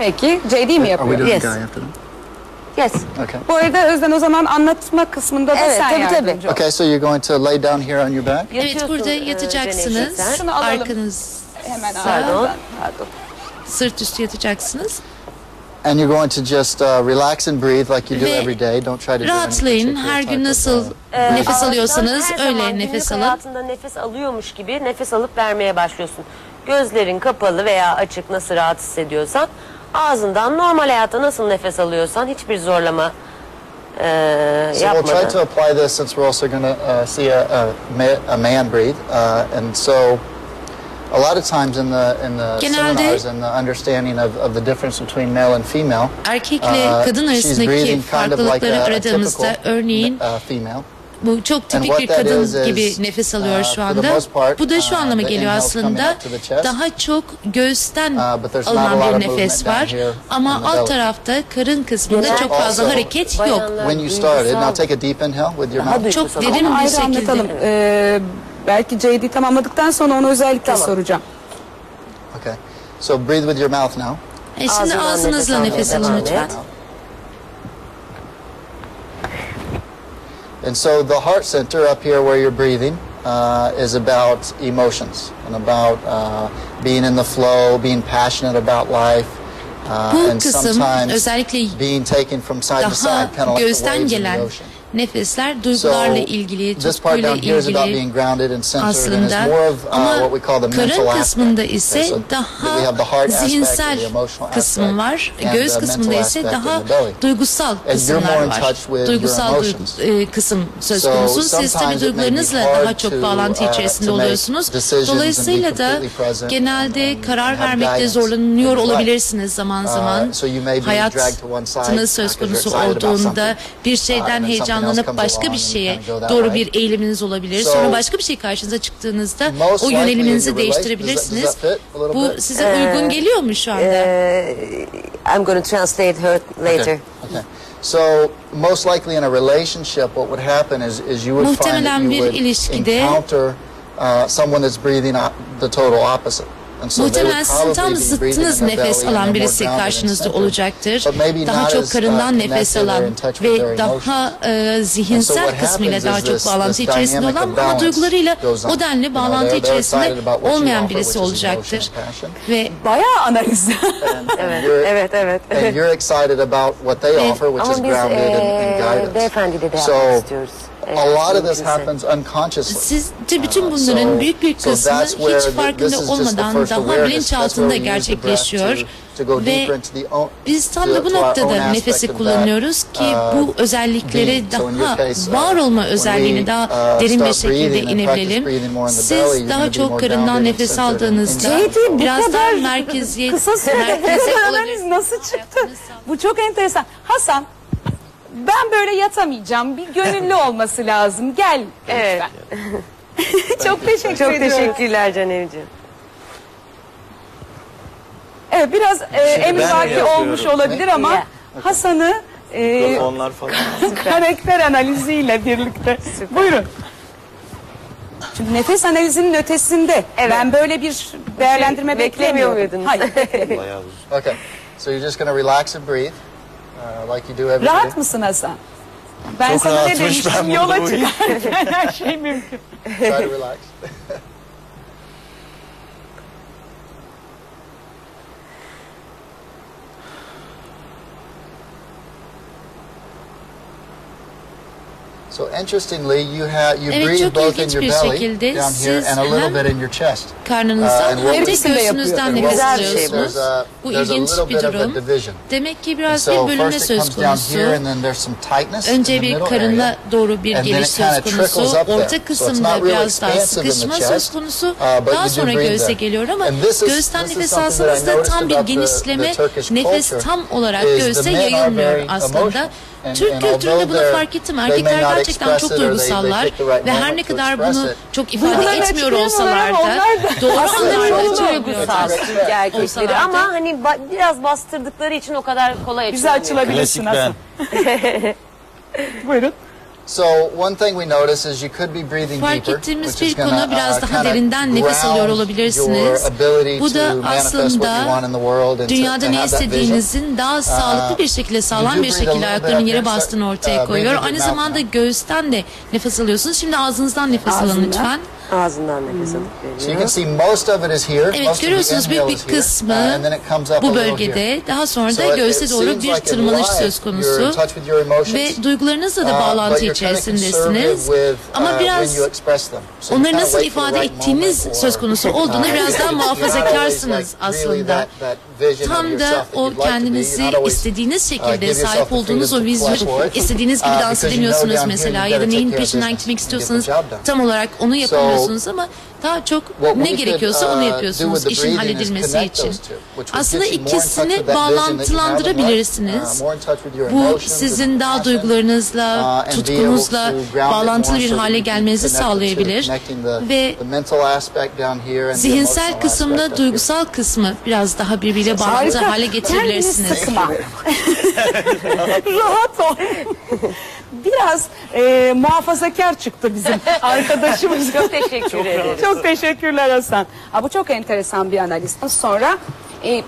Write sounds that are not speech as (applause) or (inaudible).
Peki JD mi yapıyor? Yes. Yes. Okay. Bu arada Özden o zaman anlatma kısmında da Evet, sen tabii, tabii. yardımcı ol. Okay, so you're going to lay down here on your back? Evet burada e, yatacaksınız. Şunu alalım. Arkanız Hemen Pardon. sırt üstü yatacaksınız. And you're going to just uh, relax and breathe like you do Ve every day. Don't try to do Rahatlayın. particular Her gün nasıl Ee, nefes alıyorsanız öyle nefes alın. hayatında nefes alıyormuş gibi nefes alıp vermeye başlıyorsun. Gözlerin kapalı veya açık nasıl rahat hissediyorsan ağzından normal hayatta nasıl nefes alıyorsan hiçbir zorlama e, So we'll try to apply this since we're also going to uh, see a, a, ma- a man breathe. Uh, and so a lot of times in the, in the Genelde- seminars and the understanding of, of the difference between male and female, Erkekle uh, kadın she's arasındaki breathing kind of like farklılıkları a, a aradığımızda typical örneğin uh, female. Bu çok tipik bir kadın gibi nefes alıyor uh, şu for the anda. Bu da şu uh, anlama geliyor aslında daha çok göğüsten Uh, alınan bir nefes var. Ama alt tarafta karın kısmında çok fazla hareket yok. Çok derin bir şekilde. Ee, belki JD tamamladıktan sonra onu özellikle Tamam. soracağım. Okay. So breathe with your mouth now. E şimdi ağzınızla nefes alın lütfen. And so the heart center up here where you're breathing uh, is about emotions and about uh, being in the flow, being passionate about life, uh, Bu and kısım sometimes özellikle being taken from side to side, kind of like the waves in the ocean. Nefesler duygularla ilgili, tutkuyla ilgili and aslında uh, ama karın kısmında ise daha zihinsel kısmı var. Göğüs kısmında ise daha duygusal kısımlar var. Duygusal duygu- emotions. e, kısım söz konusu. Siz tabii duygularınızla daha çok bağlantı uh, içerisinde oluyorsunuz. Dolayısıyla da genelde and karar vermekte zorlanıyor olabilirsiniz zaman Uh, zaman. Hayatınız söz konusu olduğunda bir Uh, şeyden and comes başka bir şeye doğru bir eğiliminiz olabilir. So, Sonra başka bir şey karşınıza çıktığınızda o yöneliminizi değiştirebilirsiniz. Bu size uygun geliyor mu şu anda? I'm going to translate her later. Okay. So most likely in a relationship, what would happen is, is you would find that you bir would ilişkide- encounter uh, someone that's breathing the total opposite. Muhtemelen sizin tam zıttınız nefes alan birisi karşınızda olacaktır. But maybe Daha çok uh, karından nefes alan ve daha e, zihinsel kısmıyla daha çok bağlantı içerisinde olan ama duygularıyla o denli bağlantı içerisinde olmayan birisi olacaktır. Ve Bayağı analiz. (laughs) Evet, evet, evet. Evet. Ama biz guidance. beyefendiyle de So, yapmak istiyoruz. A lot of this happens unconsciously. siz de bütün Uh, bunların so- büyük bir so kısmı that's where hiç farkında olmadan daha bilinçaltında gerçekleşiyor to- to go ve Biz tam to- da bu noktada nefesi kullanıyoruz ki uh, bu in your daha uh, var olma özelliğini we, daha uh, derin bir şekilde inebilelim. Siz daha çok karından nefes aldığınızda biraz daha merkeziyet, (laughs) merkeze bu kadar olabilir. analiz nasıl çıktı? Bu çok enteresan. Hasan ben böyle yatamayacağım. Bir gönüllü (laughs) olması lazım. Gel Evet. lütfen. (laughs) çok teşekkür Çok ediyorum. teşekkürler Canevciğim. Evet biraz e, emrivaki yapıyorum. olmuş olabilir ama Ya. Hasan'ı e, Onlar falan. (laughs) karakter analiziyle birlikte. Buyurun. Çünkü nefes analizinin ötesinde Evet. ben böyle bir değerlendirme beklemiyor beklemiyordum. muydunuz? Hayır. beklemiyordum. Bayağı uzun. Okay, so you're just going to relax and breathe uh, like you do every day. Rahat mısın Hasan? Ben Çok sana ne rahatmış, demiştim? ben Yola uyuyayım. çıkarken her şey mümkün. Try to relax. (laughs) So interestingly, you have you Evet, breathe both in your belly down here and a little bit in your chest. Karnınızdan Uh, hem de göğsünüzden nefes alıyorsunuz. A, Bu ilginç bir durum. Demek ki biraz bir bölünme söz konusu. Önce bir area. doğru bir geliş söz konusu. Orta kısımda biraz daha sıkışma söz konusu. uh, Daha sonra there. geliyor ama is nefes something that I alsanız da noticed tam bir genişleme, nefes tam olarak are yayılmıyor aslında. Türk kültüründe bunu fark ettim. Erkekler not gerçekten çok duygusallar ve her ne kadar bunu çok ifade etmiyor olsalar da onlar da doğru aslında anlarda çoğunu çok duygusal. Türk erkekleri ama hani ba- biraz bastırdıkları için o kadar kolay Bize açılamıyor. açılabilirsin Klasik Hasan. ben. (laughs) Buyurun. So one thing we notice is you could be breathing Fark deeper, ettiğimiz bir konu biraz uh, daha kinda derinden nefes alıyor olabilirsiniz. your ability Bu da to manifest what you aslında want in the world and to- dünyada ne have that vision. istediğinizin daha sağlıklı bir şekilde sağlam bir şekilde ayaklarının yere bastığını ortaya uh, koyuyor. Aynı zamanda göğüsten de nefes alıyorsunuz. Şimdi ağzınızdan nefes alın lütfen. Ağzından nefes alıp So you can veriyor. see most of it is here. most Evet görüyorsunuz büyük bir kısmı uh, and then it comes up a bu bölgede. Daha sonra So da it- göğse doğru seems bir tırmanış söz you're in konusu. touch with your emotions, Ve duygularınızla da uh, bağlantı içerisindesiniz. with, Ama uh, biraz when you express them. So you onları nasıl ifade ettiğiniz söz konusu uh, (laughs) olduğunu biraz daha (laughs) muhafazakarsınız aslında. Tam da o kendinizi always, istediğiniz uh, şekilde sahip olduğunuz o freedom to vizyon, clap for it, istediğiniz gibi uh, dans edemiyorsunuz mesela ya da neyin peşinden gitmek istiyorsanız tam olarak onu yapamıyorsunuz ama daha çok ne gerekiyorsa uh, onu do yapıyorsunuz işin halledilmesi için. Aslında ikisini bağlantılandırabilirsiniz. uh, your Bu sizin daha duygularınızla, uh, tutkunuzla bağlantılı bir hale gelmenizi sağlayabilir. Ve the mental aspect down here and the zihinsel kısımla duygusal kısmı biraz daha birbiriyle bağlantı Harika. hale getirebilirsiniz. (laughs) Rahat ol. (laughs) Biraz e, muhafazakar çıktı bizim (laughs) arkadaşımız. Çok teşekkür ederiz. Çok teşekkürler Hasan. Ha, bu çok enteresan bir analiz. Sonra e,